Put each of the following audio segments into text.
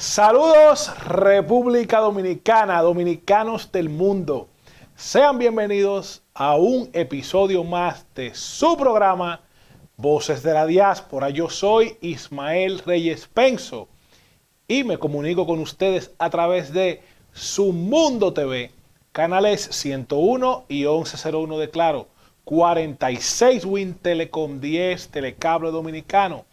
Saludos República Dominicana, dominicanos del mundo. Sean bienvenidos a un episodio más de su programa Voces de la Diáspora. Yo soy Ismael Reyes Penso y me comunico con ustedes a través de Su Mundo TV, canales 101 y 1101 de Claro, 46 Win Telecom 10 Telecable Dominicano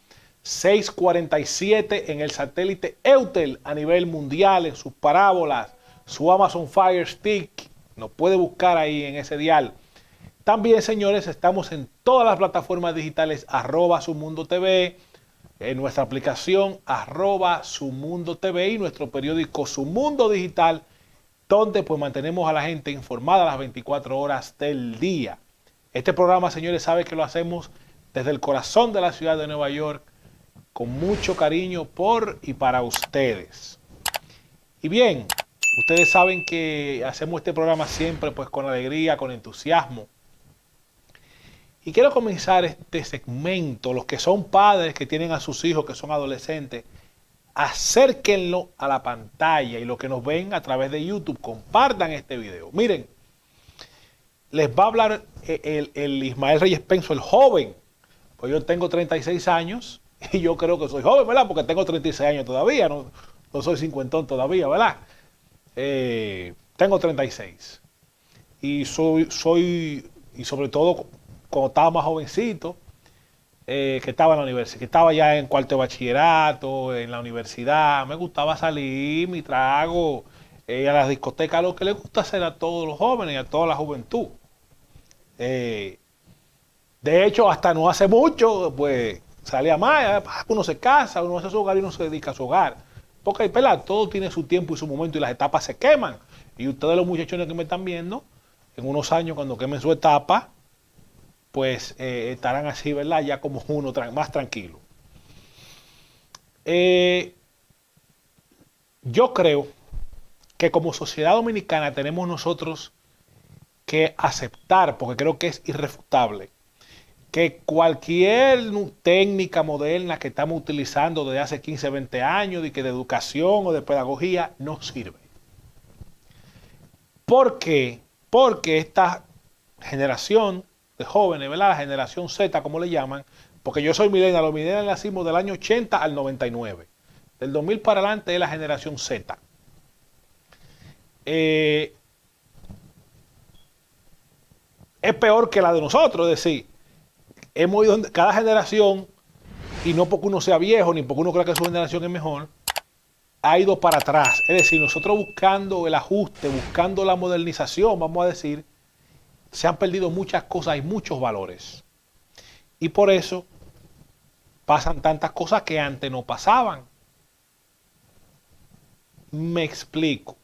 647 en el satélite Eutel a nivel mundial, en sus parábolas, su Amazon Fire Stick, nos puede buscar ahí en ese dial. También, señores, estamos en todas las plataformas digitales, arroba su mundo TV, en nuestra aplicación, arroba su mundo TV y nuestro periódico Su Mundo Digital, donde pues mantenemos a la gente informada las 24 horas del día. Este programa, señores, sabe que lo hacemos desde el corazón de la ciudad de Nueva York, con mucho cariño por y para ustedes. Y bien, ustedes saben que hacemos este programa siempre pues con alegría, con entusiasmo. Y quiero comenzar este segmento, los que son padres que tienen a sus hijos que son adolescentes, acérquenlo a la pantalla y los que nos ven a través de YouTube, compartan este video. Miren, les va a hablar el, el Ismael Reyes Penso, el joven, pues yo tengo 36 años, Y yo creo que soy joven, ¿verdad? Porque tengo 36 años todavía, no, soy cincuentón todavía, ¿verdad? Eh, tengo 36. Y soy, soy, y sobre todo cuando estaba más jovencito, eh, que estaba en la universidad, que estaba ya en cuarto de bachillerato, en la universidad, me gustaba salir, mi trago, eh, a las discotecas, lo que le gusta hacer a todos los jóvenes y a toda la juventud. de hecho, hasta no hace mucho, pues salía más, eh, uno se casa, uno hace su hogar y uno se dedica a su hogar. Porque pela, todo tiene su tiempo y su momento y las etapas se queman. Y ustedes los muchachones que me están viendo, en unos años cuando quemen su etapa, pues eh, estarán así, ¿verdad? Ya como uno más tranquilo. Eh, yo creo que como sociedad dominicana tenemos nosotros que aceptar, porque creo que es irrefutable, que cualquier técnica moderna que estamos utilizando desde hace 15, 20 años, de, que de educación o de pedagogía, no sirve. ¿Por qué? Porque esta generación de jóvenes, ¿verdad? La generación Z, como le llaman, porque yo soy millennial, los millennials nacimos del año 80 al 99. Del 2000 para adelante es la generación Z. Eh, es peor que la de nosotros, es decir, hemos ido, cada generación, y no porque uno sea viejo, ni porque uno crea que su generación es mejor, ha ido para atrás. Es decir, nosotros buscando el ajuste, buscando la modernización, vamos a decir, se han perdido muchas cosas y muchos valores. Y por eso pasan tantas cosas que antes no pasaban. Me explico.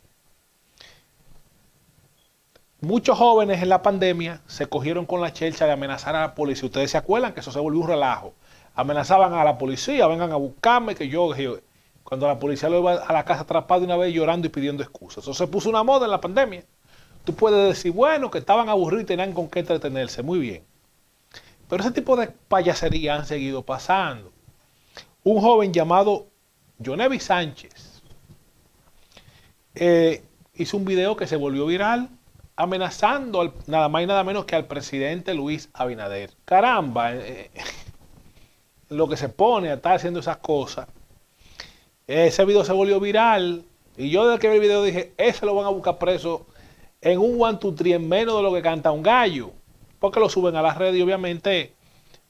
Muchos jóvenes en la pandemia se cogieron con la chelcha de amenazar a la policía. Ustedes se acuerdan que eso se volvió un relajo. Amenazaban a la policía, vengan a buscarme, que yo... Cuando la policía lo iba a la casa atrapado una vez llorando y pidiendo excusas. Eso se puso una moda en la pandemia. Tú puedes decir, bueno, que estaban aburridos y tenían con qué entretenerse. Muy bien. Pero ese tipo de payasería han seguido pasando. Un joven llamado Jonevi Sánchez eh, hizo un video que se volvió viral amenazando nada más y nada menos que al presidente Luis Abinader. Caramba, eh, eh, lo que se pone a estar haciendo esas cosas. Ese video se volvió viral y yo desde que vi el video dije, ese lo van a buscar preso en un one, two, three, en menos de lo que canta un gallo. Porque lo suben a las redes y obviamente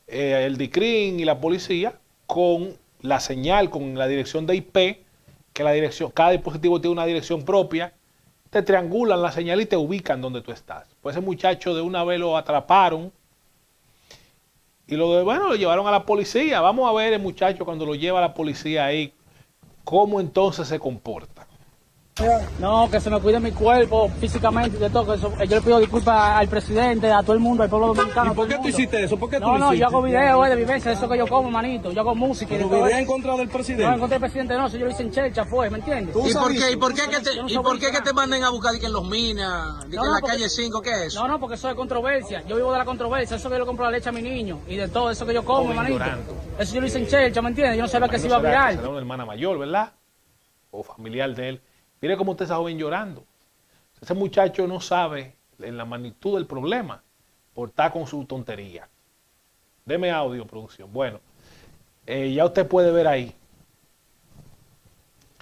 eh, el DICRIN y la policía con la señal, con la dirección de IP, que la dirección, cada dispositivo tiene una dirección propia te triangulan la señal y te ubican donde tú estás. Pues ese muchacho de una vez lo atraparon y lo bueno, lo llevaron a la policía. Vamos a ver el muchacho cuando lo lleva la policía ahí, cómo entonces se comporta. No, que se me cuide mi cuerpo físicamente y de todo. Que yo le pido disculpas al presidente, a todo el mundo, al pueblo dominicano. ¿Y por qué tú hiciste eso? ¿Por qué tú no, no, no, yo hago videos de vivencia, eso que yo como, manito. Yo hago música. ¿Pero video en contra del presidente? No, en contra del presidente no, si yo lo hice en Chelcha, fue, ¿me entiendes? ¿Y por qué, y por qué, que te, y por qué que te manden a buscar que en los minas, que en la calle 5, qué es eso? No, no, porque eso es controversia. Yo vivo de la controversia, eso que yo le compro la leche a mi niño y de todo eso que yo como, manito. Eso yo lo hice en Chelcha, ¿me entiendes? Yo no sabía que se iba a virar. Será una hermana mayor, ¿verdad? o familiar de él. Mire cómo está esa joven llorando. Ese muchacho no sabe en la magnitud del problema por estar con su tontería. Deme audio, producción. Bueno, eh, ya usted puede ver ahí.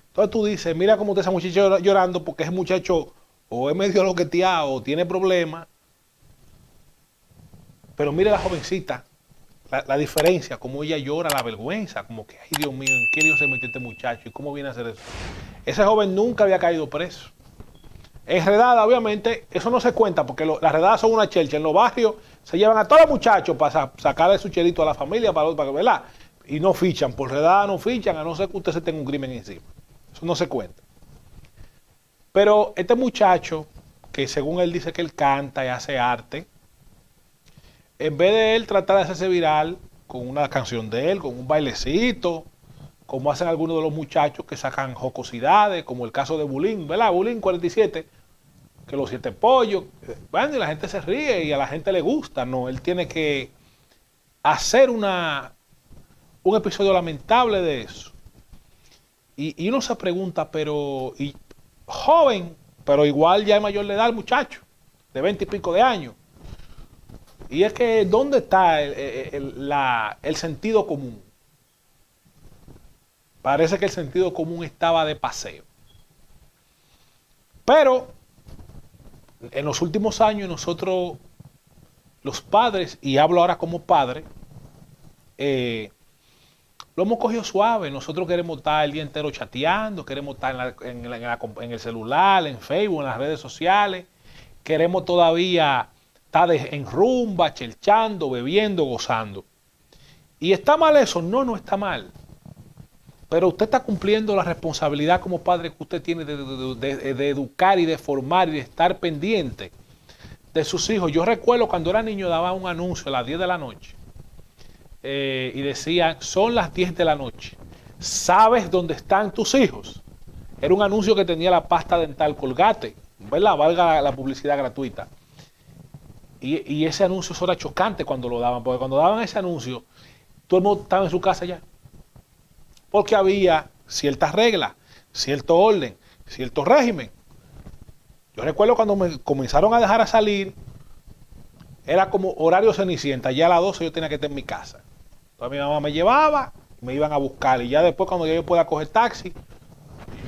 Entonces tú dices, mira cómo está esa muchacha llorando porque ese muchacho o es medio loqueteado o tiene problemas. Pero mire la jovencita, la, diferencia, cómo ella llora, la vergüenza, como que, ay Dios mío, ¿en qué Dios se metió este muchacho? ¿Y cómo viene a hacer eso? Ese joven nunca había caído preso. Enredada, obviamente, eso no se cuenta porque las redadas son una chelcha. En los barrios se llevan a todos los muchachos para sacarle su chelito a la familia, para, para ¿verdad? Y no fichan, por redada no fichan, a no ser que usted se tenga un crimen encima. Eso no se cuenta. Pero este muchacho, que según él dice que él canta y hace arte, en vez de él tratar de hacerse viral con una canción de él, con un bailecito, como hacen algunos de los muchachos que sacan jocosidades, como el caso de Bulín, ¿verdad? Bulín 47, que los siete pollos, bueno, y la gente se ríe y a la gente le gusta, ¿no? Él tiene que hacer una, un episodio lamentable de eso. Y, uno se pregunta, pero, y, joven, pero igual ya es mayor de edad el muchacho, de veinte y pico de años. Y es que, ¿dónde está el, sentido común? Parece que el sentido común estaba de paseo. Pero en los últimos años nosotros, los padres, y hablo ahora como padre, eh, lo hemos cogido suave. Nosotros queremos estar el día entero chateando, queremos estar en, en el celular, en Facebook, en las redes sociales. Queremos todavía está en rumba, chelchando, bebiendo, gozando. ¿Y está mal eso? No, no está mal. Pero usted está cumpliendo la responsabilidad como padre que usted tiene de, educar y de formar y de estar pendiente de sus hijos. Yo recuerdo cuando era niño daba un anuncio a las 10 de la noche eh, y decía, son las 10 de la noche. ¿Sabes dónde están tus hijos? Era un anuncio que tenía la pasta dental colgate, ¿verdad? Valga la publicidad gratuita. Y, ese anuncio era chocante cuando lo daban, porque cuando daban ese anuncio, todo el mundo estaba en su casa ya. Porque había ciertas reglas, cierto orden, cierto régimen. Yo recuerdo cuando me comenzaron a dejar a salir, era como horario cenicienta, ya a las 12 yo tenía que estar en mi casa. Entonces mi mamá me llevaba, me iban a buscar y ya después cuando yo pueda coger taxi,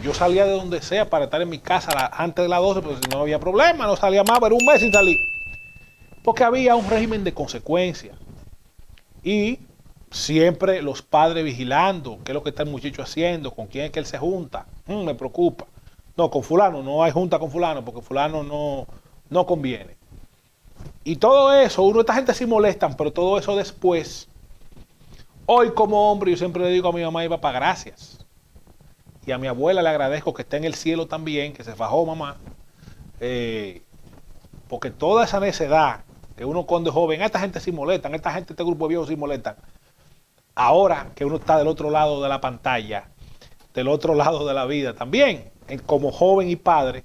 yo salía de donde sea para estar en mi casa antes de las 12, porque si no había problema, no salía más, pero un mes sin salir porque había un régimen de consecuencias. Y siempre los padres vigilando qué es lo que está el muchacho haciendo, con quién es que él se junta. Mm, me preocupa. No, con fulano, no hay junta con fulano, porque fulano no, no conviene. Y todo eso, uno, esta gente sí molestan, pero todo eso después, hoy como hombre, yo siempre le digo a mi mamá y papá, gracias. Y a mi abuela le agradezco que esté en el cielo también, que se fajó mamá. Eh, porque toda esa necedad que uno cuando es joven, esta gente sí molestan, esta gente, este grupo de viejos sí molestan. Ahora que uno está del otro lado de la pantalla, del otro lado de la vida también, como joven y padre,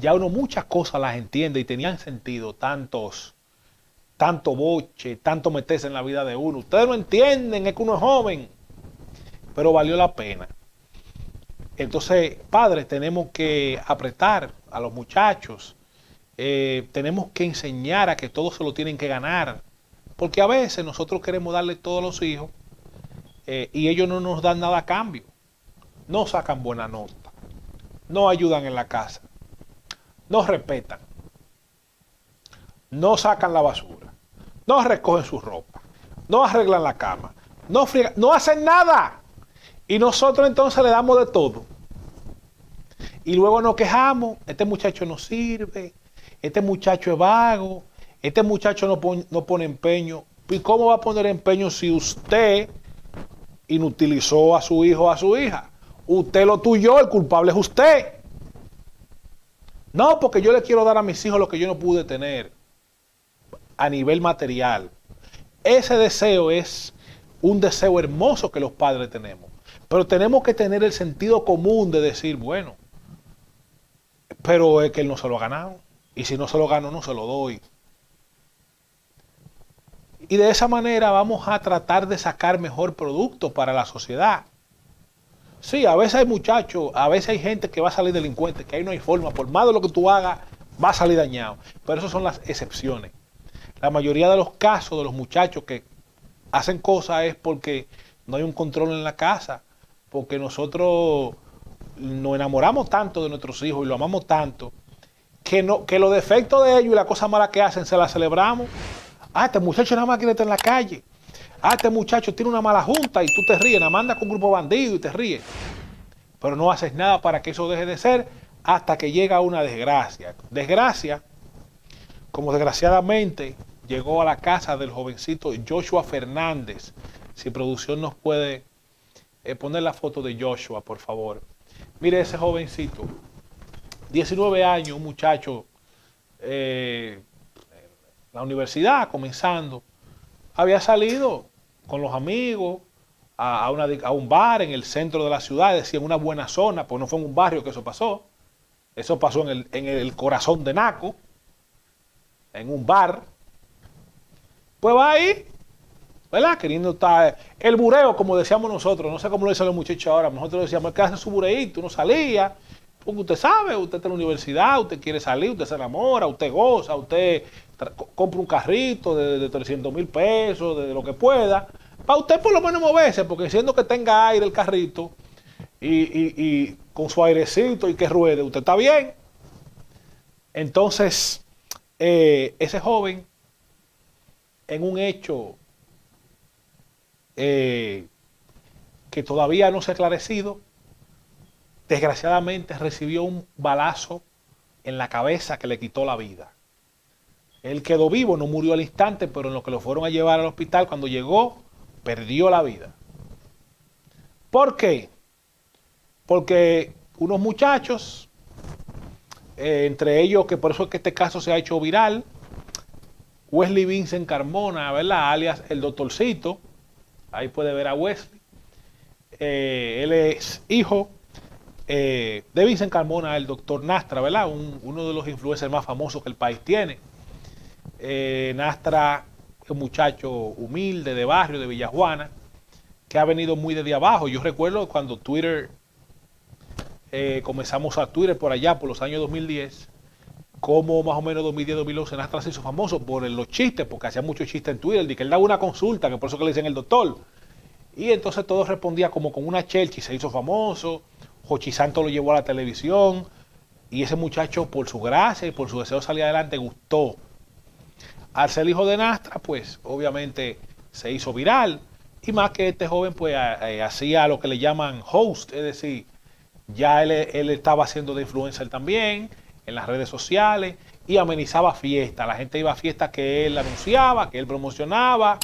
ya uno muchas cosas las entiende y tenían sentido tantos, tanto boche, tanto meterse en la vida de uno. Ustedes no entienden, es que uno es joven, pero valió la pena. Entonces, padres, tenemos que apretar a los muchachos eh, tenemos que enseñar a que todos se lo tienen que ganar. Porque a veces nosotros queremos darle todo a los hijos eh, y ellos no nos dan nada a cambio. No sacan buena nota. No ayudan en la casa. No respetan. No sacan la basura. No recogen su ropa. No arreglan la cama. No, no hacen nada. Y nosotros entonces le damos de todo. Y luego nos quejamos. Este muchacho no sirve este muchacho es vago, este muchacho no, pone empeño. ¿Y cómo va a poner empeño si usted inutilizó a su hijo o a su hija? Usted lo tuyo, el culpable es usted. No, porque yo le quiero dar a mis hijos lo que yo no pude tener a nivel material. Ese deseo es un deseo hermoso que los padres tenemos. Pero tenemos que tener el sentido común de decir, bueno, pero es que él no se lo ha ganado. Y si no se lo gano, no se lo doy. Y de esa manera vamos a tratar de sacar mejor producto para la sociedad. Sí, a veces hay muchachos, a veces hay gente que va a salir delincuente, que ahí no hay forma, por más de lo que tú hagas, va a salir dañado. Pero esas son las excepciones. La mayoría de los casos de los muchachos que hacen cosas es porque no hay un control en la casa, porque nosotros nos enamoramos tanto de nuestros hijos y lo amamos tanto, que, no, que los defectos de ellos y las cosas malas que hacen se las celebramos. Ah, este muchacho nada más quiere estar en la calle. Ah, este muchacho tiene una mala junta y tú te ríes, nada más anda con un grupo bandido y te ríes. Pero no haces nada para que eso deje de ser hasta que llega una desgracia. Desgracia, como desgraciadamente llegó a la casa del jovencito Joshua Fernández. Si producción nos puede eh, poner la foto de Joshua, por favor. Mire ese jovencito, 19 años, un muchacho, eh, la universidad comenzando, había salido con los amigos a, un bar en el centro de la ciudad, decía en una buena zona, pues no fue en un barrio que eso pasó, eso pasó en el, corazón de Naco, en un bar, pues va ahí, ¿verdad? Queriendo estar. El bureo, como decíamos nosotros, no sé cómo lo dicen los muchachos ahora, nosotros decíamos que hace su bureíto, uno salía, porque usted sabe, usted está en la universidad, usted quiere salir, usted se enamora, usted goza, usted compra un carrito de, de 300 mil pesos, de, lo que pueda, para usted por lo menos moverse, porque siendo que tenga aire el carrito y, con su airecito y que ruede, usted está bien. Entonces, eh, ese joven, en un hecho eh, que todavía no se ha esclarecido, desgraciadamente recibió un balazo en la cabeza que le quitó la vida. Él quedó vivo, no murió al instante, pero en lo que lo fueron a llevar al hospital, cuando llegó, perdió la vida. ¿Por qué? Porque unos muchachos, eh, entre ellos, que por eso es que este caso se ha hecho viral, Wesley Vincent Carmona, ¿verdad? Alias el doctorcito, ahí puede ver a Wesley. Eh, él es hijo eh, de Vincent Carmona, el doctor Nastra, ¿verdad? uno de los influencers más famosos que el país tiene. Eh, Nastra un muchacho humilde de barrio, de Villajuana, que ha venido muy desde abajo. Yo recuerdo cuando Twitter, eh, comenzamos a Twitter por allá, por los años 2010, como más o menos 2010-2011 Nastra se hizo famoso por los chistes, porque hacía muchos chistes en Twitter, de que él daba una consulta, que por eso que le dicen el doctor. Y entonces todo respondía como con una chelcha y se hizo famoso. Jochi Santo lo llevó a la televisión. Y ese muchacho, por su gracia y por su deseo de salir adelante, gustó. Al ser hijo de Nastra, pues obviamente se hizo viral. Y más que este joven, pues eh, hacía lo que le llaman host, es decir, ya él, estaba haciendo de influencer también en las redes sociales y amenizaba fiestas. La gente iba a fiestas que él anunciaba, que él promocionaba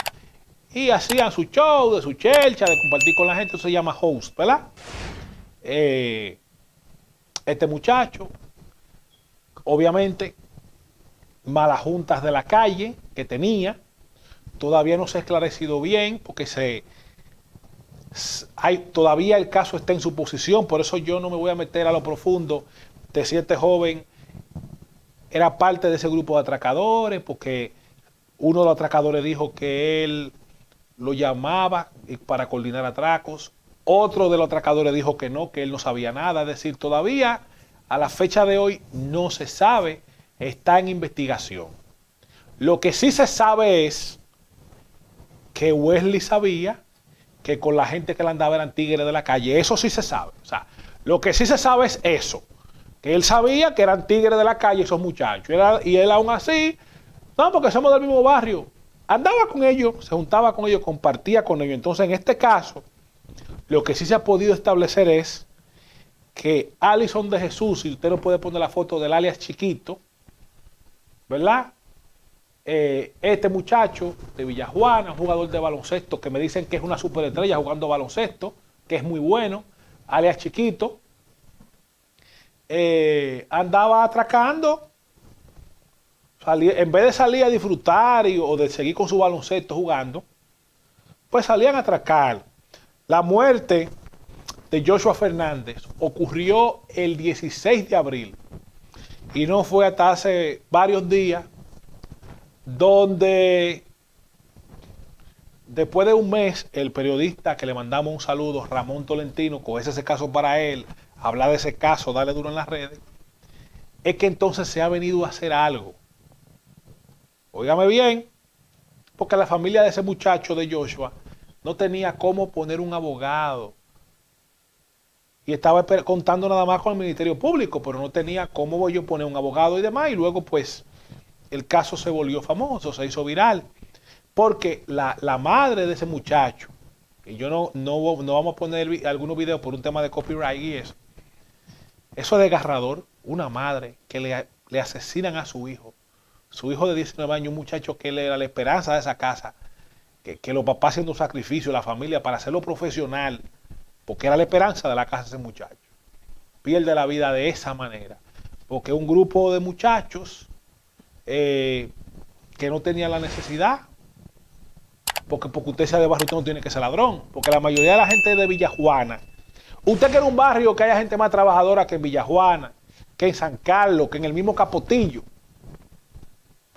y hacían su show, de su chelcha, de compartir con la gente. Eso se llama host, ¿verdad? Eh, este muchacho, obviamente, malas juntas de la calle que tenía. Todavía no se ha esclarecido bien porque se, todavía el caso está en su posición, por eso yo no me voy a meter a lo profundo de si este joven era parte de ese grupo de atracadores, porque uno de los atracadores dijo que él lo llamaba para coordinar atracos, otro de los atracadores dijo que no, que él no sabía nada, es decir, todavía a la fecha de hoy no se sabe está en investigación. Lo que sí se sabe es que Wesley sabía que con la gente que le andaba eran tigres de la calle. Eso sí se sabe. O sea, lo que sí se sabe es eso. Que él sabía que eran tigres de la calle esos muchachos. y él aún así, no, porque somos del mismo barrio. Andaba con ellos, se juntaba con ellos, compartía con ellos. Entonces, en este caso, lo que sí se ha podido establecer es que Alison de Jesús, si usted no puede poner la foto del alias chiquito, ¿verdad? Eh, este muchacho de Villajuana, jugador de baloncesto, que me dicen que es una superestrella jugando baloncesto, que es muy bueno, alias Chiquito, eh, andaba atracando, en vez de salir a disfrutar o de seguir con su baloncesto jugando, pues salían a atracar. La muerte de Joshua Fernández ocurrió el 16 de abril y no fue hasta hace varios días donde Después de un mes, el periodista que le mandamos un saludo, Ramón Tolentino, coge ese caso para él, habla de ese caso, dale duro en las redes, es que entonces se ha venido a hacer algo. Óigame bien, porque la familia de ese muchacho de Joshua no tenía cómo poner un abogado. Y estaba contando nada más con el Ministerio Público, pero no tenía cómo voy yo poner un abogado y demás. Y luego, pues, el caso se volvió famoso, se hizo viral. Porque la, madre de ese muchacho, y yo no, no, no vamos a poner algunos videos por un tema de copyright y eso, eso es desgarrador. Una madre que le, le asesinan a su hijo. Su hijo de 19 años, un muchacho que era la esperanza de esa casa, que, que los papás haciendo un sacrificio, la familia, para hacerlo profesional, porque era la esperanza de la casa de ese muchacho. Pierde la vida de esa manera. Porque un grupo de muchachos eh, que no tenían la necesidad, porque porque usted sea de barrio, usted no tiene que ser ladrón. Porque la mayoría de la gente de Villajuana, usted quiere un barrio que haya gente más trabajadora que en Villajuana, que en San Carlos, que en el mismo Capotillo.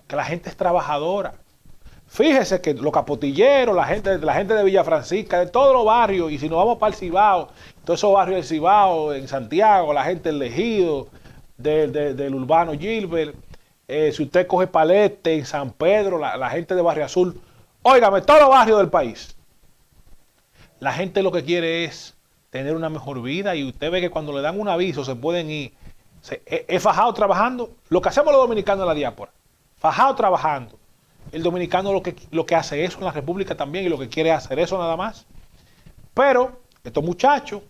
Que la gente es trabajadora. Fíjese que los capotilleros, la gente, la gente de Villa Francisca, de todos los barrios, y si nos vamos para el Cibao, todos esos barrios del Cibao, en Santiago, la gente del del urbano Gilbert, eh, si usted coge Palete, en San Pedro, la, gente de Barrio Azul, óigame, todos los barrios del país. La gente lo que quiere es tener una mejor vida y usted ve que cuando le dan un aviso se pueden ir. es fajado trabajando, lo que hacemos los dominicanos en la diáspora, fajado trabajando el dominicano lo que, lo que hace eso en la República también y lo que quiere hacer eso nada más. Pero estos muchachos,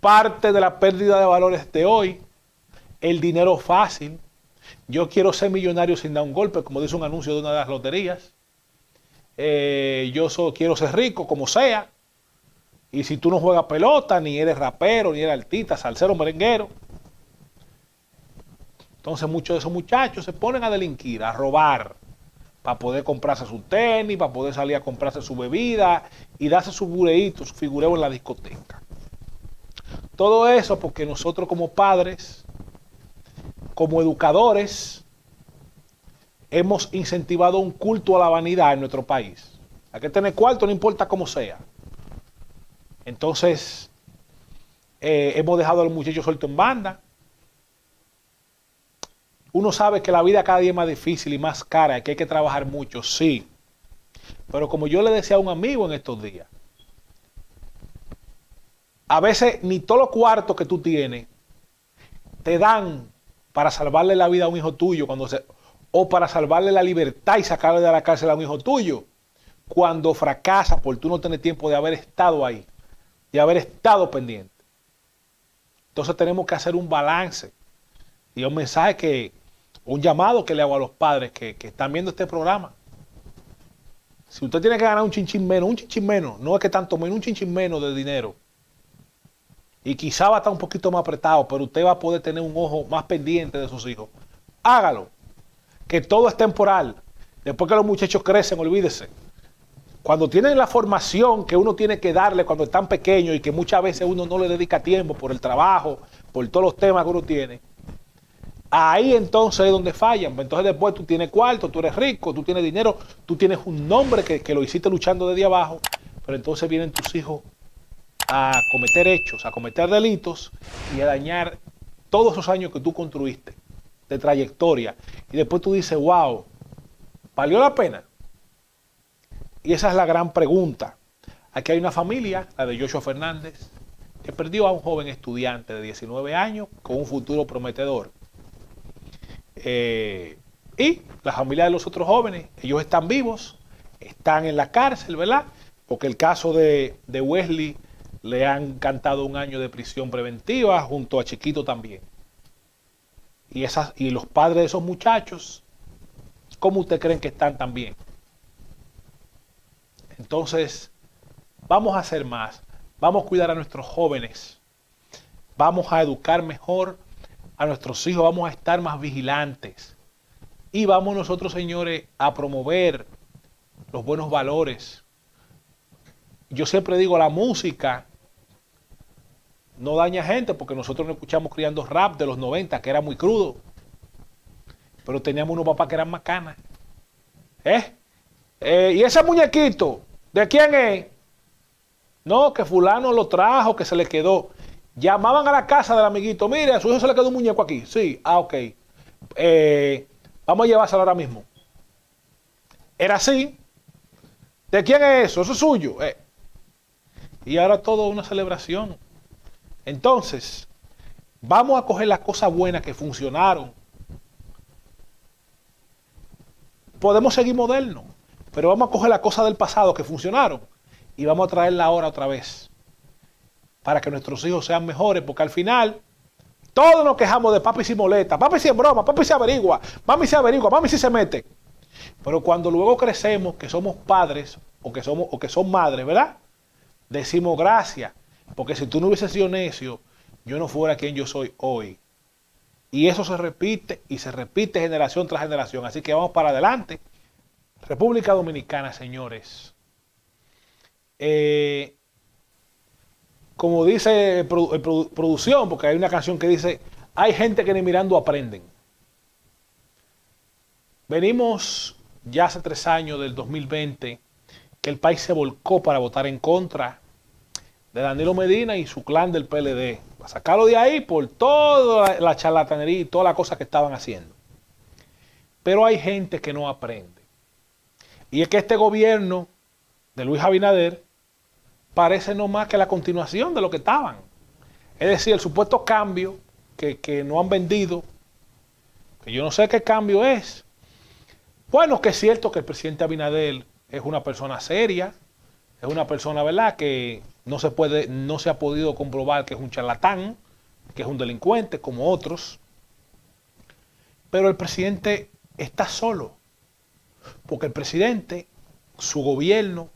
parte de la pérdida de valores de hoy, el dinero fácil. Yo quiero ser millonario sin dar un golpe, como dice un anuncio de una de las loterías. Eh, yo quiero ser rico, como sea. Y si tú no juegas pelota, ni eres rapero, ni eres artista, salsero, merenguero, entonces muchos de esos muchachos se ponen a delinquir, a robar, para poder comprarse su tenis, para poder salir a comprarse su bebida y darse su bureíto, su figureo en la discoteca. Todo eso porque nosotros como padres, como educadores, hemos incentivado un culto a la vanidad en nuestro país. Hay que tener cuarto, no importa cómo sea. Entonces, eh, hemos dejado a los muchachos en banda uno sabe que la vida cada día es más difícil y más cara, que hay que trabajar mucho, sí. Pero como yo le decía a un amigo en estos días, a veces ni todos los cuartos que tú tienes te dan para salvarle la vida a un hijo tuyo cuando se, o para salvarle la libertad y sacarle de la cárcel a un hijo tuyo cuando fracasa por tú no tener tiempo de haber estado ahí, de haber estado pendiente. Entonces tenemos que hacer un balance y un mensaje que, un llamado que le hago a los padres que, están viendo este programa. Si usted tiene que ganar un chinchín menos, un chinchín menos, no es que tanto menos, un chinchín menos de dinero. Y quizá va a estar un poquito más apretado, pero usted va a poder tener un ojo más pendiente de sus hijos. Hágalo. Que todo es temporal. Después que los muchachos crecen, olvídese. Cuando tienen la formación que uno tiene que darle cuando están pequeños y que muchas veces uno no le dedica tiempo por el trabajo, por todos los temas que uno tiene, Ahí entonces es donde fallan. Entonces después tú tienes cuarto, tú eres rico, tú tienes dinero, tú tienes un nombre que, lo hiciste luchando desde abajo, pero entonces vienen tus hijos a cometer hechos, a cometer delitos y a dañar todos esos años que tú construiste de trayectoria. Y después tú dices, wow, ¿valió la pena? Y esa es la gran pregunta. Aquí hay una familia, la de Joshua Fernández, que perdió a un joven estudiante de 19 años con un futuro prometedor. Eh, y la familia de los otros jóvenes, ellos están vivos, están en la cárcel, ¿verdad? Porque el caso de, Wesley le han cantado un año de prisión preventiva junto a Chiquito también. Y, esas, y los padres de esos muchachos, ¿cómo ustedes creen que están también? Entonces, vamos a hacer más, vamos a cuidar a nuestros jóvenes, vamos a educar mejor a nuestros hijos, vamos a estar más vigilantes. Y vamos nosotros, señores, a promover los buenos valores. Yo siempre digo, la música no daña gente porque nosotros no escuchamos criando rap de los 90, que era muy crudo. Pero teníamos unos papás que eran macanas. ¿Eh? Eh, ¿Y ese muñequito? ¿De quién es? No, que fulano lo trajo, que se le quedó. Llamaban a la casa del amiguito, mire, a su hijo se le quedó un muñeco aquí. Sí, ah, ok. Eh, vamos a llevárselo ahora mismo. Era así. ¿De quién es eso? Eso es suyo. Eh. Y ahora todo una celebración. Entonces, vamos a coger las cosas buenas que funcionaron. Podemos seguir modernos, pero vamos a coger las cosas del pasado que funcionaron y vamos a traerla ahora otra vez para que nuestros hijos sean mejores, porque al final todos nos quejamos de papi si molesta, papi si es broma, papi si averigua, mami si averigua, mami si se mete. Pero cuando luego crecemos, que somos padres o que, somos, o que son madres, ¿verdad? Decimos gracias, porque si tú no hubieses sido necio, yo no fuera quien yo soy hoy. Y eso se repite y se repite generación tras generación. Así que vamos para adelante. República Dominicana, señores. Eh, como dice producción, porque hay una canción que dice, hay gente que ni mirando aprenden. Venimos ya hace tres años del 2020 que el país se volcó para votar en contra de Danilo Medina y su clan del PLD. Para sacarlo de ahí por toda la charlatanería y toda la cosa que estaban haciendo. Pero hay gente que no aprende. Y es que este gobierno de Luis Abinader parece no más que la continuación de lo que estaban. Es decir, el supuesto cambio que, que no han vendido, que yo no sé qué cambio es. Bueno, que es cierto que el presidente Abinader es una persona seria, es una persona, ¿verdad?, que no se puede, no se ha podido comprobar que es un charlatán, que es un delincuente, como otros. Pero el presidente está solo, porque el presidente, su gobierno,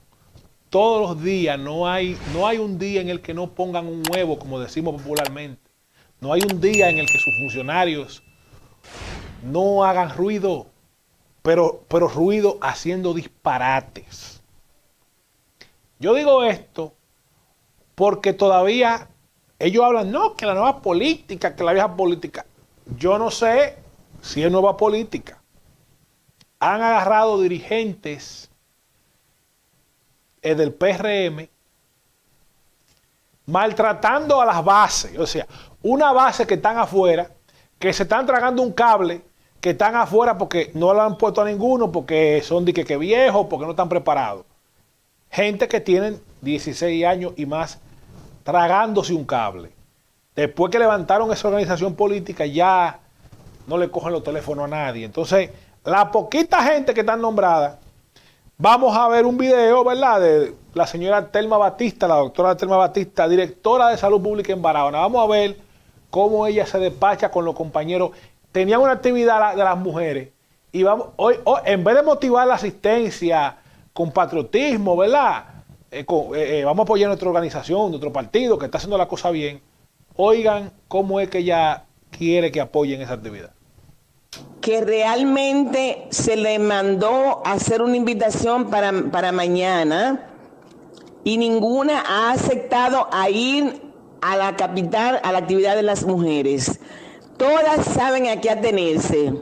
todos los días, no hay, no hay un día en el que no pongan un huevo, como decimos popularmente. No hay un día en el que sus funcionarios no hagan ruido, pero, pero ruido haciendo disparates. Yo digo esto porque todavía ellos hablan, no, que la nueva política, que la vieja política. Yo no sé si es nueva política. Han agarrado dirigentes es del PRM maltratando a las bases. O sea, una base que están afuera, que se están tragando un cable, que están afuera porque no lo han puesto a ninguno, porque son de que, viejos, porque no están preparados. Gente que tienen 16 años y más tragándose un cable. Después que levantaron esa organización política, ya no le cogen los teléfonos a nadie. Entonces, la poquita gente que están nombrada Vamos a ver un video, ¿verdad? De la señora Telma Batista, la doctora Telma Batista, directora de salud pública en Barahona. Vamos a ver cómo ella se despacha con los compañeros. Tenían una actividad de las mujeres y vamos, hoy, en vez de motivar la asistencia con patriotismo, ¿verdad? Eh, eh, eh, vamos a apoyar nuestra organización, nuestro partido, que está haciendo la cosa bien. Oigan cómo es que ella quiere que apoyen esa actividad que realmente se le mandó hacer una invitación para, para mañana y ninguna ha aceptado a ir a la capital a la actividad de las mujeres. Todas saben a qué atenerse.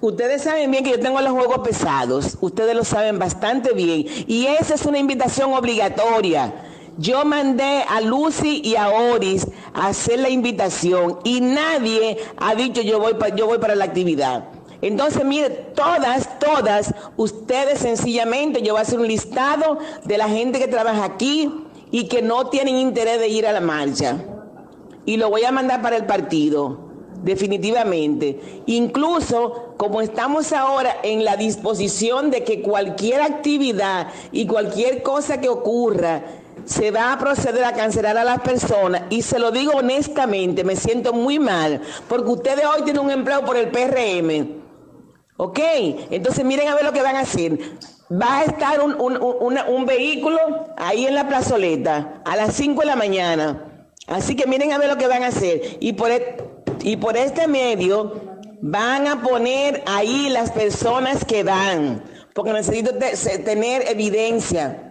Ustedes saben bien que yo tengo los juegos pesados, ustedes lo saben bastante bien. Y esa es una invitación obligatoria. Yo mandé a Lucy y a Oris a hacer la invitación y nadie ha dicho yo voy, yo voy para la actividad. Entonces, mire, todas, todas, ustedes sencillamente, yo voy a hacer un listado de la gente que trabaja aquí y que no tienen interés de ir a la marcha. Y lo voy a mandar para el partido, definitivamente. Incluso, como estamos ahora en la disposición de que cualquier actividad y cualquier cosa que ocurra, se va a proceder a cancelar a las personas y se lo digo honestamente, me siento muy mal, porque ustedes hoy tienen un empleo por el PRM. ¿Ok? Entonces miren a ver lo que van a hacer. Va a estar un, vehículo ahí en la plazoleta a las 5 de la mañana. Así que miren a ver lo que van a hacer. Y por, e, y por este medio van a poner ahí las personas que van, porque necesito tener evidencia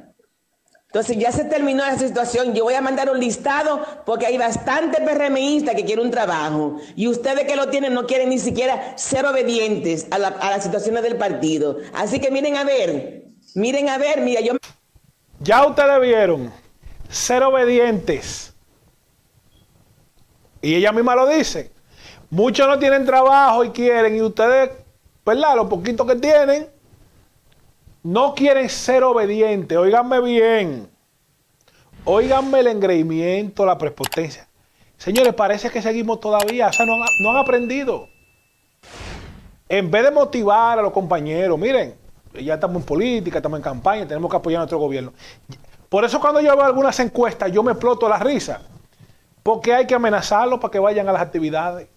Entonces ya se terminó la situación. Yo voy a mandar un listado porque hay bastante PRMistas que quieren un trabajo. Y ustedes que lo tienen no quieren ni siquiera ser obedientes a, las situaciones del partido. Así que miren a ver, miren a ver, mira, yo... Ya ustedes vieron, ser obedientes. Y ella misma lo dice. Muchos no tienen trabajo y quieren, y ustedes, ¿verdad? Lo poquito que tienen, no quieren ser obedientes, óiganme bien. Óiganme el engreimiento, la prepotencia. Señores, parece que seguimos todavía, o sea, no han, aprendido. En vez de motivar a los compañeros, miren, ya estamos en política, estamos en campaña, tenemos que apoyar a nuestro gobierno. Por eso cuando yo veo algunas encuestas, yo me exploto la risa. Porque hay que amenazarlos para que vayan a las actividades.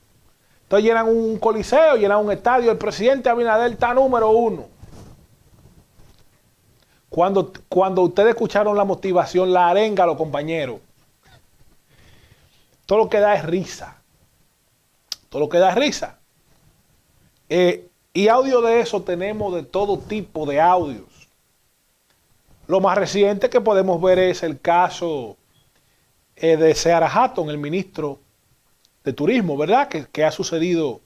Entonces llenan un coliseo, llenan un estadio, el presidente Abinader está número uno. Cuando, cuando ustedes escucharon la motivación, la arenga los compañeros, todo lo que da es risa. Todo lo que da es risa. Eh, y audio de eso tenemos de todo tipo de audios. Lo más reciente que podemos ver es el caso eh, de Seara Hatton, el ministro de Turismo, ¿verdad? Que, ha sucedido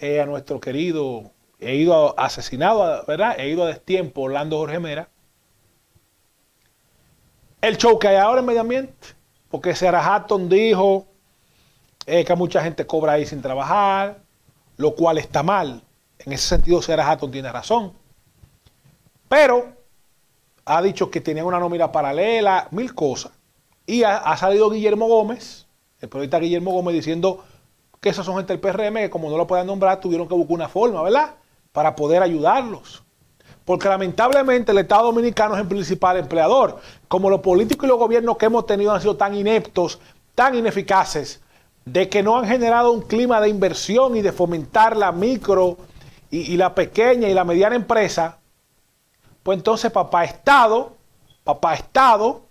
eh, a nuestro querido he ido asesinado, ¿verdad? He ido a destiempo Orlando Jorge Mera. El show que hay ahora en medio ambiente, porque Sarah Hatton dijo eh, que mucha gente cobra ahí sin trabajar, lo cual está mal. En ese sentido, Sarah Hatton tiene razón. Pero ha dicho que tenía una nómina paralela, mil cosas. Y ha, ha salido Guillermo Gómez, el periodista Guillermo Gómez, diciendo que esos son gente del PRM, que como no lo pueden nombrar, tuvieron que buscar una forma, ¿verdad? Para poder ayudarlos. Porque lamentablemente el Estado Dominicano es el principal empleador. Como los políticos y los gobiernos que hemos tenido han sido tan ineptos, tan ineficaces, de que no han generado un clima de inversión y de fomentar la micro y, la pequeña y la mediana empresa, pues entonces papá Estado, papá Estado,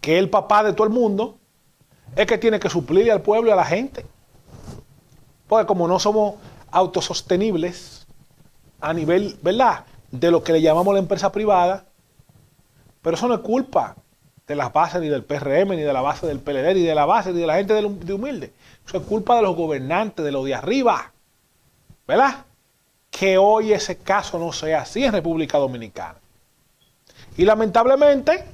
que es el papá de todo el mundo, es que tiene que suplirle al pueblo y a la gente. Porque como no somos autosostenibles, a nivel, ¿verdad? De lo que le llamamos la empresa privada, pero eso no es culpa de las bases ni del PRM, ni de la base del PLD, ni de la base, ni de la gente de humilde. Eso es culpa de los gobernantes, de los de arriba. ¿Verdad? Que hoy ese caso no sea así en República Dominicana. Y lamentablemente,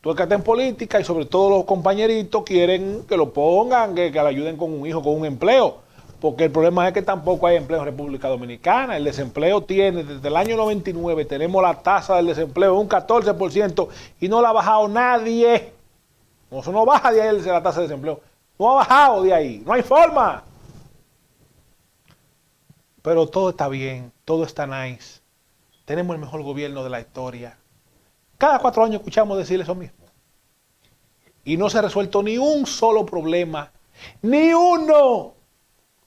tú el que en política y sobre todo los compañeritos quieren que lo pongan, que, que le ayuden con un hijo, con un empleo porque el problema es que tampoco hay empleo en República Dominicana. El desempleo tiene, desde el año 99 tenemos la tasa del desempleo de un 14% y no la ha bajado nadie. No, eso no baja de ahí la tasa de desempleo. No ha bajado de ahí, no hay forma. Pero todo está bien, todo está nice. Tenemos el mejor gobierno de la historia. Cada cuatro años escuchamos decir eso mismo. Y no se ha resuelto ni un solo problema, ni uno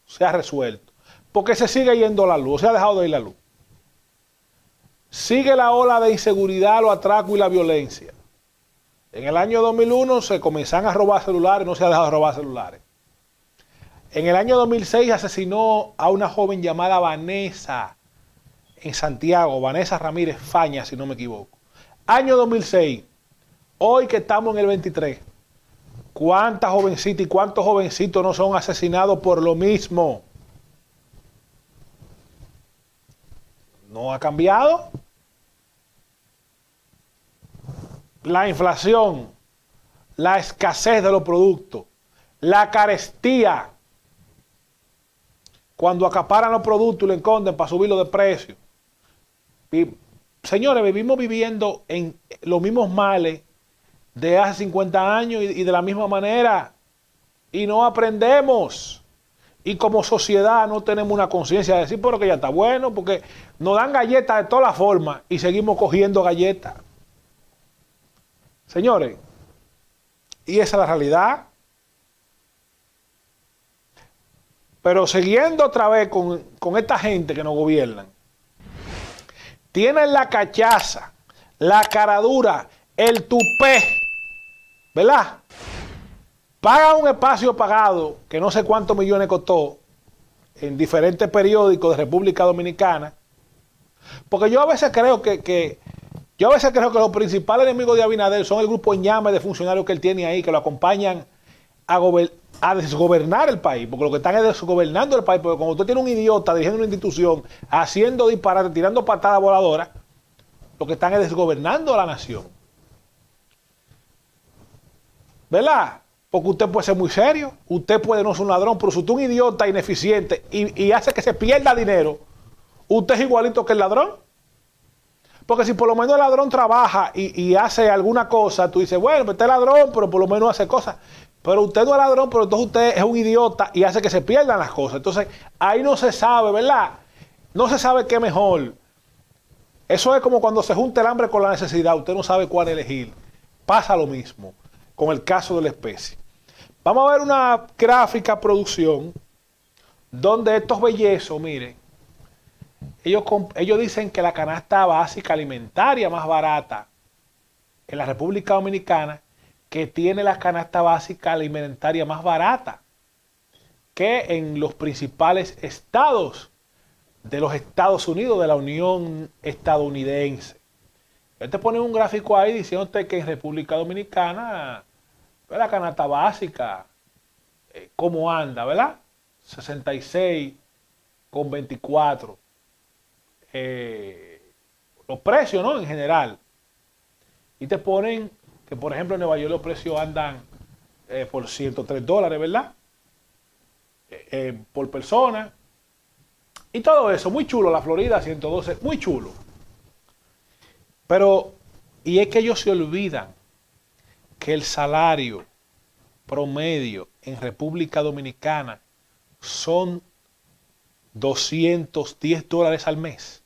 se ha resuelto. Porque se sigue yendo la luz, se ha dejado de ir la luz. Sigue la ola de inseguridad, los atracos y la violencia. En el año 2001 se comenzaron a robar celulares, no se ha dejado de robar celulares. En el año 2006 asesinó a una joven llamada Vanessa en Santiago, Vanessa Ramírez Faña, si no me equivoco. Año 2006, hoy que estamos en el 23, ¿Cuántas jovencitas y cuántos jovencitos no son asesinados por lo mismo? ¿No ha cambiado? La inflación, la escasez de los productos, la carestía, cuando acaparan los productos y lo esconden para subirlo de precio. señores, vivimos viviendo en los mismos males de hace 50 años y, de la misma manera. Y no aprendemos. Y como sociedad no tenemos una conciencia de decir, pero que ya está bueno, porque nos dan galletas de todas las formas y seguimos cogiendo galletas. Señores, y esa es la realidad. Pero siguiendo otra vez con, con esta gente que nos gobiernan, tienen la cachaza, la caradura, el tupé ¿verdad? Paga un espacio pagado, que no sé cuántos millones costó, en diferentes periódicos de República Dominicana. Porque yo a veces creo que, Yo a veces creo que los principales enemigos de Abinader son el grupo ñame de funcionarios que él tiene ahí, que lo acompañan a, a desgobernar el país, porque lo que están es desgobernando el país, porque cuando usted tiene un idiota dirigiendo una institución, haciendo disparates, tirando patadas voladoras, lo que están es desgobernando a la nación. ¿Verdad? Porque usted puede ser muy serio, usted puede no ser un ladrón, pero si usted es un idiota ineficiente y, y hace que se pierda dinero, usted es igualito que el ladrón. Porque si por lo menos el ladrón trabaja y, hace alguna cosa, tú dices, bueno, este es ladrón, pero por lo menos hace cosas. Pero usted no es ladrón, pero entonces usted es un idiota y hace que se pierdan las cosas. Entonces, ahí no se sabe, ¿verdad? No se sabe qué mejor. Eso es como cuando se junta el hambre con la necesidad, usted no sabe cuál elegir. Pasa lo mismo con el caso de la especie. Vamos a ver una gráfica producción donde estos bellezos, miren, ellos, ellos dicen que la canasta básica alimentaria más barata en la República Dominicana, que tiene la canasta básica alimentaria más barata que en los principales estados de los Estados Unidos, de la Unión Estadounidense. Él te pone un gráfico ahí diciéndote que en República Dominicana la canasta básica, eh, ¿cómo anda, verdad? 66 con 24. Eh, los precios, ¿no? En general. Y te ponen que, por ejemplo, en Nueva York los precios andan eh, por 103 dólares, ¿verdad? Por persona. Y todo eso, muy chulo. La Florida, 112, muy chulo. Pero, y es que ellos se olvidan que el salario promedio en República Dominicana son 210 dólares al mes.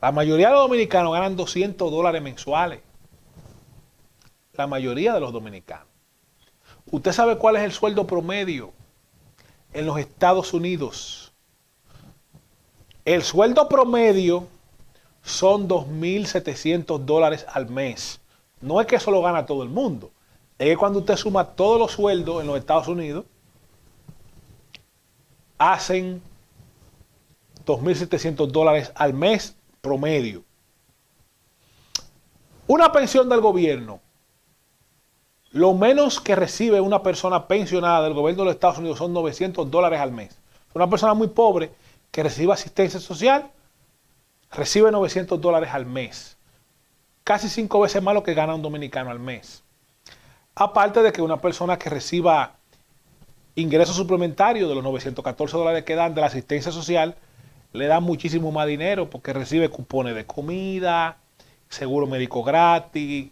La mayoría de los dominicanos ganan 200 dólares mensuales. La mayoría de los dominicanos. ¿Usted sabe cuál es el sueldo promedio en los Estados Unidos? El sueldo promedio son 2.700 dólares al mes. No es que eso lo gana todo el mundo. Es que cuando usted suma todos los sueldos en los Estados Unidos, hacen 2.700 dólares al mes promedio. Una pensión del gobierno, lo menos que recibe una persona pensionada del gobierno de los Estados Unidos son 900 dólares al mes. Una persona muy pobre que recibe asistencia social recibe 900 dólares al mes. Casi cinco veces más lo que gana un dominicano al mes. Aparte de que una persona que reciba ingresos suplementarios de los 914 dólares que dan de la asistencia social, le dan muchísimo más dinero porque recibe cupones de comida, seguro médico gratis,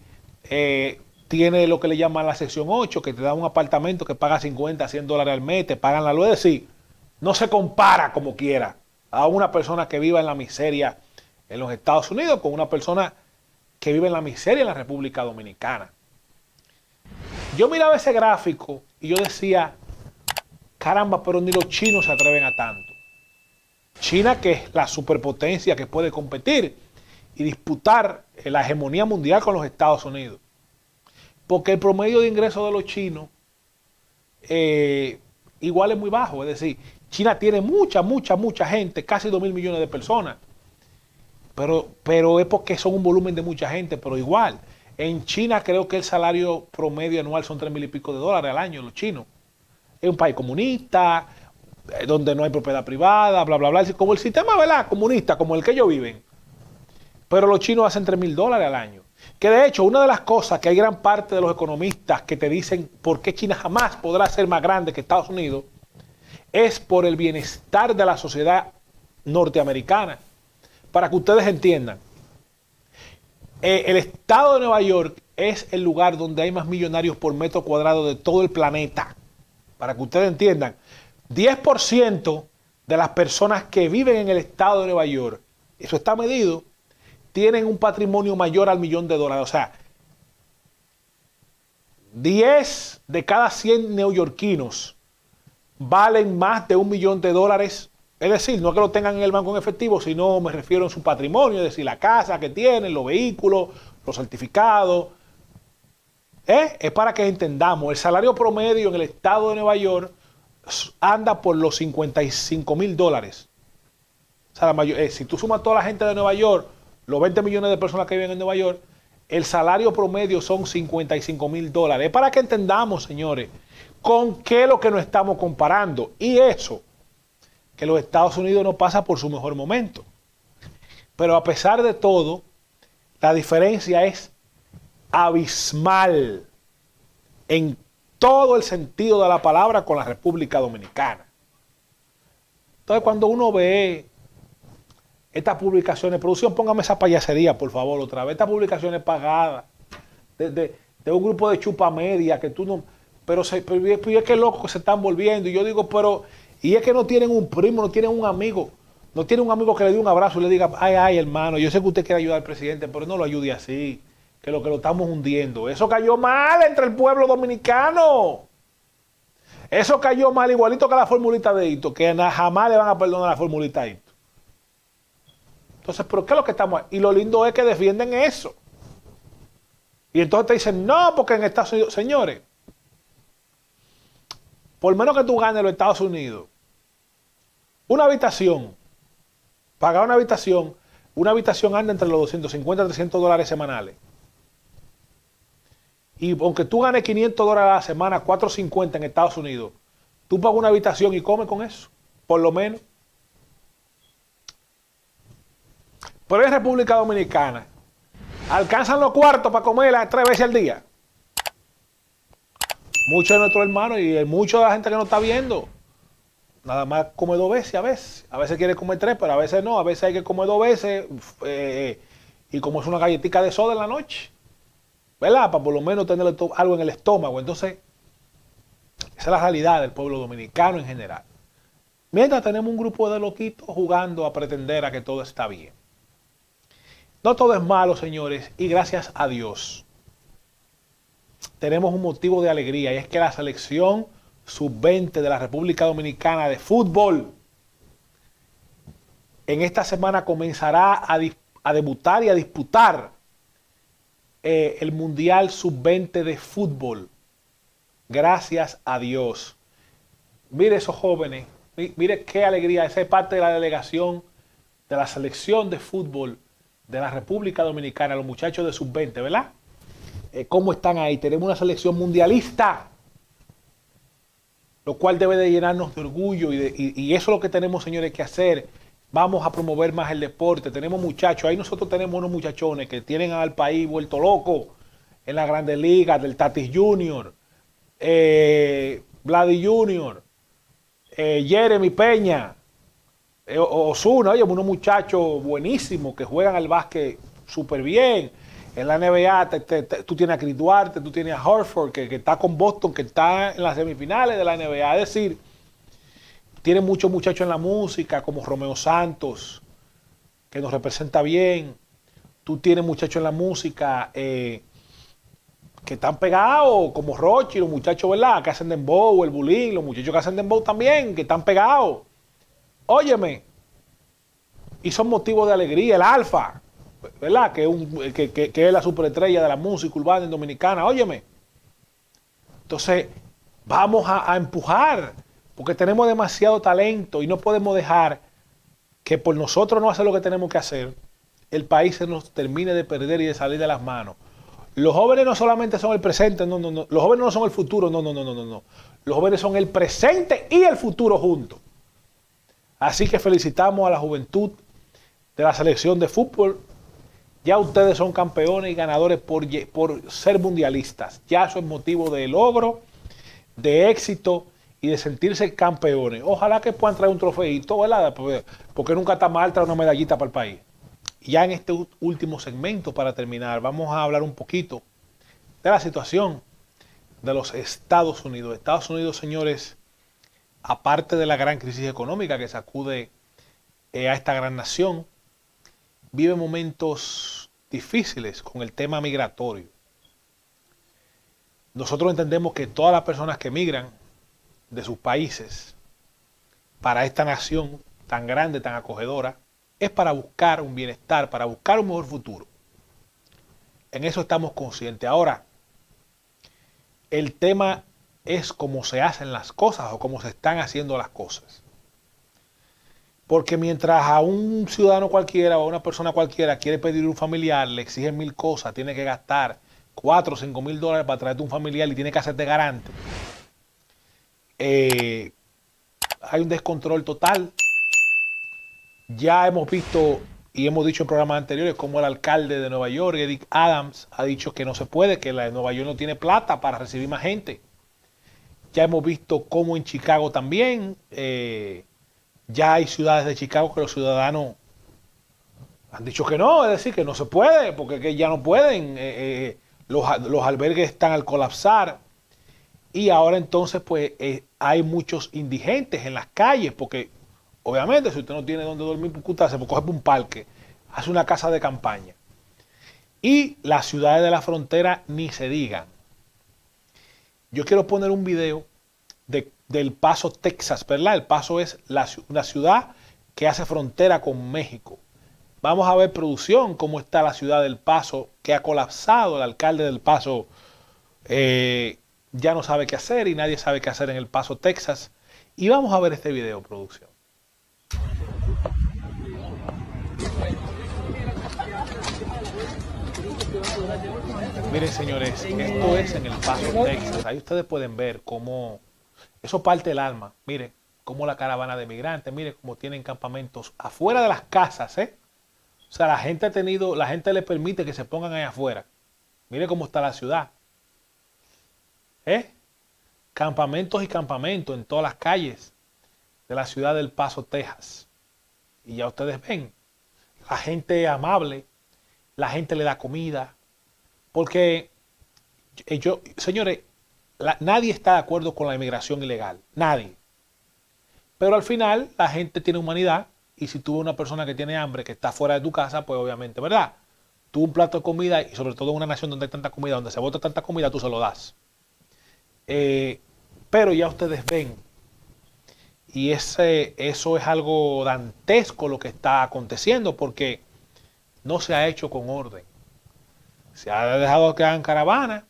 eh, tiene lo que le llaman la sección 8, que te da un apartamento que paga 50, 100 dólares al mes, te pagan la luz. Es decir, no se compara como quiera a una persona que viva en la miseria en los Estados Unidos con una persona que vive en la miseria en la República Dominicana. Yo miraba ese gráfico y yo decía, Caramba, pero ni los chinos se atreven a tanto. China, que es la superpotencia que puede competir y disputar la hegemonía mundial con los Estados Unidos. Porque el promedio de ingresos de los chinos eh, igual es muy bajo. Es decir, China tiene mucha, mucha, mucha gente, casi 2 mil millones de personas. Pero, pero es porque son un volumen de mucha gente, pero igual. En China creo que el salario promedio anual son 3 mil y pico de dólares al año, los chinos es un país comunista, eh, donde no hay propiedad privada, bla, bla, bla. Como el sistema, ¿verdad? Comunista, como el que ellos viven. Pero los chinos hacen 3 mil dólares al año. Que de hecho, una de las cosas que hay gran parte de los economistas que te dicen por qué China jamás podrá ser más grande que Estados Unidos, es por el bienestar de la sociedad norteamericana. Para que ustedes entiendan, eh, el estado de Nueva York es el lugar donde hay más millonarios por metro cuadrado de todo el planeta para que ustedes entiendan, 10% de las personas que viven en el estado de Nueva York, eso está medido, tienen un patrimonio mayor al millón de dólares. O sea, 10 de cada 100 neoyorquinos valen más de un millón de dólares. Es decir, no que lo tengan en el banco en efectivo, sino me refiero a su patrimonio, es decir, la casa que tienen, los vehículos, los certificados, ¿Eh? Es para que entendamos, el salario promedio en el estado de Nueva York anda por los 55 mil dólares. O sea, mayor, eh, si tú sumas toda la gente de Nueva York, los 20 millones de personas que viven en Nueva York, el salario promedio son 55 mil dólares. Es para que entendamos, señores, con qué es lo que nos estamos comparando. Y eso, que los Estados Unidos no pasa por su mejor momento. Pero a pesar de todo, la diferencia es abismal en todo el sentido de la palabra con la República Dominicana. Entonces, cuando uno ve estas publicaciones, producción, póngame esa payasería, por favor, otra vez, estas publicaciones pagadas de, un grupo de chupa media que tú no. Pero, se, pero es que locos se están volviendo. Y yo digo, pero. Y es que no tienen un primo, no tienen un amigo. No tienen un amigo que le dé un abrazo y le diga, ay, ay, hermano, yo sé que usted quiere ayudar al presidente, pero no lo ayude así que lo que lo estamos hundiendo. Eso cayó mal entre el pueblo dominicano. Eso cayó mal igualito que la formulita de Hito, que jamás le van a perdonar la formulita de Hito. Entonces, ¿pero qué es lo que estamos? Y lo lindo es que defienden eso. Y entonces te dicen, no, porque en Estados Unidos, señores, por menos que tú ganes los Estados Unidos, una habitación, pagar una habitación, una habitación anda entre los 250 y 300 dólares semanales. Y aunque tú ganes 500 dólares a la semana, 450 en Estados Unidos, tú pagas una habitación y comes con eso, por lo menos. Pero en República Dominicana, alcanzan los cuartos para comer tres veces al día. Muchos de nuestros hermanos y mucha de la gente que nos está viendo, nada más come dos veces a veces. A veces quiere comer tres, pero a veces no. A veces hay que comer dos veces eh, y como es una galletita de soda en la noche. ¿verdad? Para por lo menos tener algo en el estómago. Entonces, esa es la realidad del pueblo dominicano en general. Mientras tenemos un grupo de loquitos jugando a pretender a que todo está bien. No todo es malo, señores, y gracias a Dios tenemos un motivo de alegría y es que la selección sub-20 de la República Dominicana de fútbol en esta semana comenzará a, debutar y a disputar eh, el Mundial Sub-20 de fútbol. Gracias a Dios. Mire esos jóvenes, mire qué alegría. Esa es parte de la delegación de la selección de fútbol de la República Dominicana, los muchachos de Sub-20, ¿verdad? Eh, ¿Cómo están ahí? Tenemos una selección mundialista, lo cual debe de llenarnos de orgullo y, y eso es lo que tenemos, señores, que hacer vamos a promover más el deporte. Tenemos muchachos, ahí nosotros tenemos unos muchachones que tienen al país vuelto loco en la Grandes Ligas, del Tatis Junior, eh, Vladi Junior, eh, Jeremy Peña, eh, Osuna, oye, unos muchachos buenísimos que juegan al básquet súper bien. En la NBA tú tienes a Chris Duarte, tú tienes a Horford, que, está con Boston, que está en las semifinales de la NBA. Es decir, tiene muchos muchachos en la música, como Romeo Santos, que nos representa bien. Tú tienes muchachos en la música eh, que están pegados, como Rochi, los muchachos, ¿verdad? Que hacen dembow, el bullying, los muchachos que hacen dembow también, que están pegados. Óyeme. Y son motivos de alegría. El Alfa, ¿verdad? Que, es la superestrella de la música urbana en Dominicana. Óyeme. Entonces, vamos a empujar porque tenemos demasiado talento y no podemos dejar que por nosotros no hacer lo que tenemos que hacer, el país se nos termine de perder y de salir de las manos. Los jóvenes no solamente son el presente, no, no, no. Los jóvenes no son el futuro, no, no, no, no, no. Los jóvenes son el presente y el futuro juntos. Así que felicitamos a la juventud de la selección de fútbol. Ya ustedes son campeones y ganadores por, por ser mundialistas. Ya eso es motivo de logro, de éxito y de sentirse campeones. Ojalá que puedan traer un trofeito, ¿verdad? Porque nunca está mal traer una medallita para el país. ya en este último segmento, para terminar, vamos a hablar un poquito de la situación de los Estados Unidos. Estados Unidos, señores, aparte de la gran crisis económica que sacude eh, a esta gran nación, vive momentos difíciles con el tema migratorio. Nosotros entendemos que todas las personas que migran de sus países para esta nación tan grande, tan acogedora, es para buscar un bienestar, para buscar un mejor futuro. En eso estamos conscientes. Ahora, el tema es cómo se hacen las cosas o cómo se están haciendo las cosas. Porque mientras a un ciudadano cualquiera o a una persona cualquiera quiere pedir un familiar, le exigen mil cosas, tiene que gastar 4 o 5 mil dólares para traerte un familiar y tiene que hacerte garante. Eh, hay un descontrol total. Ya hemos visto y hemos dicho en programas anteriores cómo el alcalde de Nueva York, Eric Adams, ha dicho que no se puede, que la de Nueva York no tiene plata para recibir más gente. Ya hemos visto cómo en Chicago también eh, ya hay ciudades de Chicago que los ciudadanos han dicho que no, es decir, que no se puede, porque que ya no pueden. Eh, eh, los, albergues están al colapsar. Y ahora entonces, pues, hay muchos indigentes en las calles, porque obviamente si usted no tiene donde dormir, pues se puede coger un parque, hace una casa de campaña. Y las ciudades de la frontera ni se digan. Yo quiero poner un video de del Paso, Texas, ¿verdad? El Paso es una ciudad que hace frontera con México. Vamos a ver producción, cómo está la ciudad del Paso, que ha colapsado. El alcalde del Paso eh, ya no sabe qué hacer y nadie sabe qué hacer en el Paso, Texas. Y vamos a ver este video, producción. Miren, señores, esto es en el Paso, Texas. Ahí ustedes pueden ver cómo eso parte el alma. Mire cómo la caravana de migrantes, mire cómo tienen campamentos afuera de las casas, ¿eh? O sea, la gente ha tenido, la gente le permite que se pongan ahí afuera. Mire cómo está la ciudad. ¿Eh? Campamentos y campamentos en todas las calles de la ciudad del Paso, Texas. Y ya ustedes ven, la gente amable, la gente le da comida, porque yo, señores, nadie está de acuerdo con la inmigración ilegal, nadie. Pero al final la gente tiene humanidad y si tú una persona que tiene hambre, que está fuera de tu casa, pues obviamente, ¿verdad? Tú un plato de comida y sobre todo en una nación donde hay tanta comida, donde se bota tanta comida, tú se lo das. Eh, pero ya ustedes ven, y ese, eso es algo dantesco lo que está aconteciendo porque no se ha hecho con orden. Se ha dejado que hagan caravana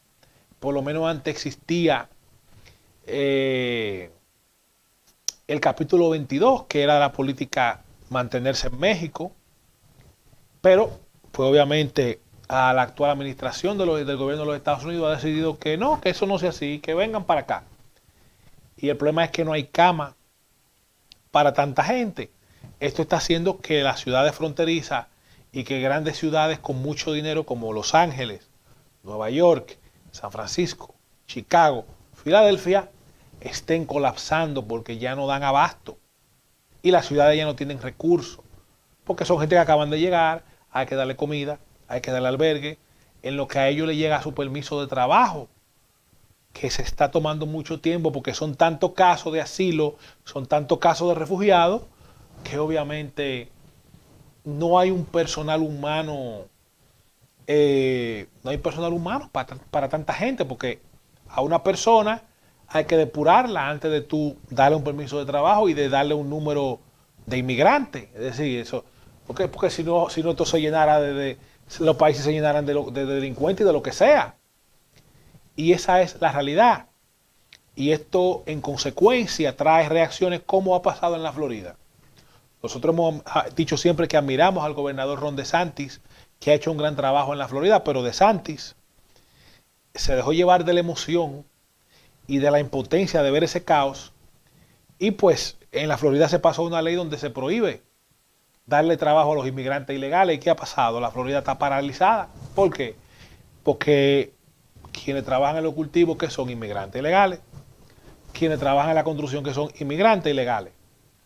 por lo menos antes existía eh, el capítulo 22, que era la política mantenerse en México, pero pues obviamente a la actual administración del gobierno de los Estados Unidos ha decidido que no, que eso no sea así, que vengan para acá. Y el problema es que no hay cama para tanta gente. Esto está haciendo que las ciudades fronterizas y que grandes ciudades con mucho dinero como Los Ángeles, Nueva York, San Francisco, Chicago, Filadelfia, estén colapsando porque ya no dan abasto. Y las ciudades ya no tienen recursos. Porque son gente que acaban de llegar, hay que darle comida, hay que darle albergue, en lo que a ellos le llega su permiso de trabajo, que se está tomando mucho tiempo porque son tantos casos de asilo, son tantos casos de refugiados, que obviamente no hay un personal humano eh, no hay personal humano para, tanta gente, porque a una persona hay que depurarla antes de tú darle un permiso de trabajo y de darle un número de inmigrantes. Es decir, eso, porque, porque si no, si no esto se llenara de, los países se llenaran de, de delincuentes y de lo que sea. Y esa es la realidad. Y esto en consecuencia trae reacciones como ha pasado en la Florida. Nosotros hemos ah, dicho siempre que admiramos al gobernador Ron DeSantis que ha hecho un gran trabajo en la Florida, pero de Santis se dejó llevar de la emoción y de la impotencia de ver ese caos. Y pues en la Florida se pasó una ley donde se prohíbe darle trabajo a los inmigrantes ilegales. ¿Y qué ha pasado? La Florida está paralizada. ¿Por qué? Porque quienes trabajan en los cultivos que son inmigrantes ilegales, quienes trabajan en la construcción que son inmigrantes ilegales.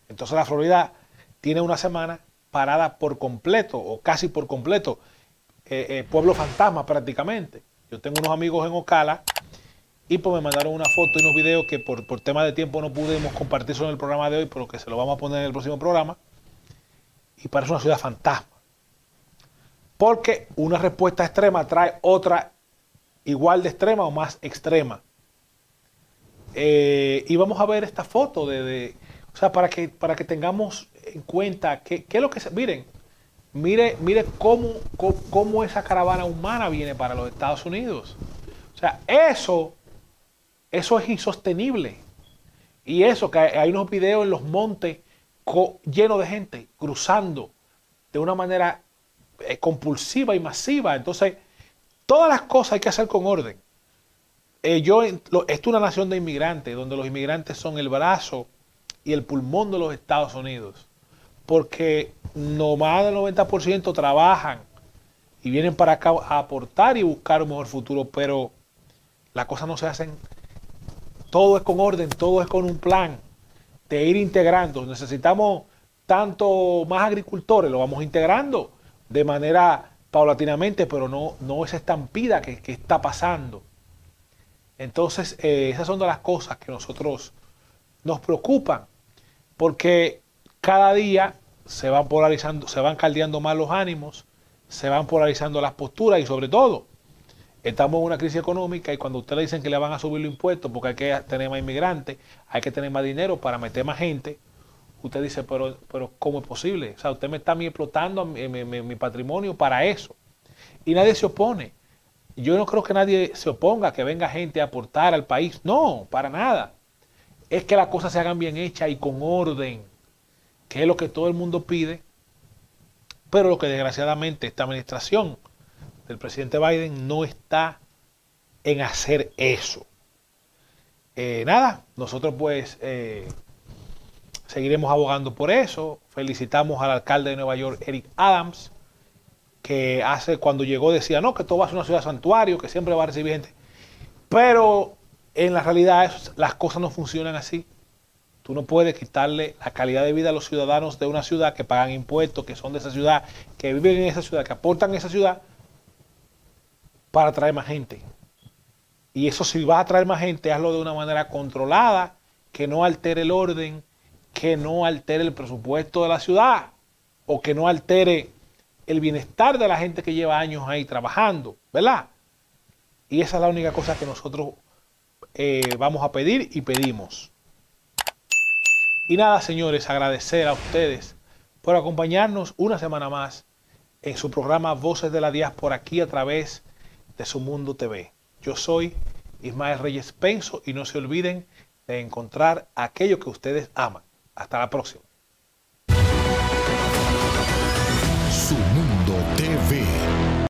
Entonces la Florida tiene una semana parada por completo o casi por completo. Eh, eh, pueblo fantasma prácticamente. Yo tengo unos amigos en Ocala y pues me mandaron una foto y unos videos que por, por tema de tiempo no pudimos compartir en el programa de hoy, pero que se lo vamos a poner en el próximo programa. Y parece una ciudad fantasma. Porque una respuesta extrema trae otra igual de extrema o más extrema. Eh, y vamos a ver esta foto de, o sea, para que, para que tengamos en cuenta qué es lo que se... Miren, mire, mire cómo, cómo, esa caravana humana viene para los Estados Unidos. O sea, eso, eso es insostenible. Y eso, que hay unos videos en los montes lleno de gente cruzando de una manera eh, compulsiva y masiva. Entonces, todas las cosas hay que hacer con orden. Eh, yo, esto es una nación de inmigrantes, donde los inmigrantes son el brazo y el pulmón de los Estados Unidos, porque no más del 90% trabajan y vienen para acá a aportar y buscar un mejor futuro, pero las cosas no se hacen, todo es con orden, todo es con un plan de ir integrando. Necesitamos tanto más agricultores, lo vamos integrando de manera paulatinamente, pero no, no esa estampida que, está pasando. Entonces, eh, esas son de las cosas que nosotros nos preocupan, porque cada día se van polarizando, se van caldeando más los ánimos, se van polarizando las posturas y sobre todo, estamos en una crisis económica y cuando ustedes dicen que le van a subir los impuestos porque hay que tener más inmigrantes, hay que tener más dinero para meter más gente, usted dice, pero, pero ¿cómo es posible? O sea, usted me está explotando mi, patrimonio para eso. Y nadie se opone. Yo no creo que nadie se oponga a que venga gente a aportar al país. No, para nada. Es que las cosas se hagan bien hechas y con orden, que es lo que todo el mundo pide. Pero lo que desgraciadamente esta administración del presidente Biden no está en hacer eso. Eh, nada, nosotros pues eh, seguiremos abogando por eso. Felicitamos al alcalde de Nueva York, Eric Adams, que hace cuando llegó decía, no, que todo va a ser una ciudad santuario, que siempre va a recibir gente. Pero en la realidad las cosas no funcionan así. Tú no puedes quitarle la calidad de vida a los ciudadanos de una ciudad que pagan impuestos, que son de esa ciudad, que viven en esa ciudad, que aportan en esa ciudad, para atraer más gente. Y eso si vas a traer más gente, hazlo de una manera controlada, que no altere el orden, que no altere el presupuesto de la ciudad o que no altere el bienestar de la gente que lleva años ahí trabajando, ¿verdad? Y esa es la única cosa que nosotros eh, vamos a pedir y pedimos. Y nada, señores, agradecer a ustedes por acompañarnos una semana más en su programa Voces de la Diáspora aquí a través de Su Mundo TV. Yo soy Ismael Reyes Penso y no se olviden de encontrar aquello que ustedes aman. Hasta la próxima.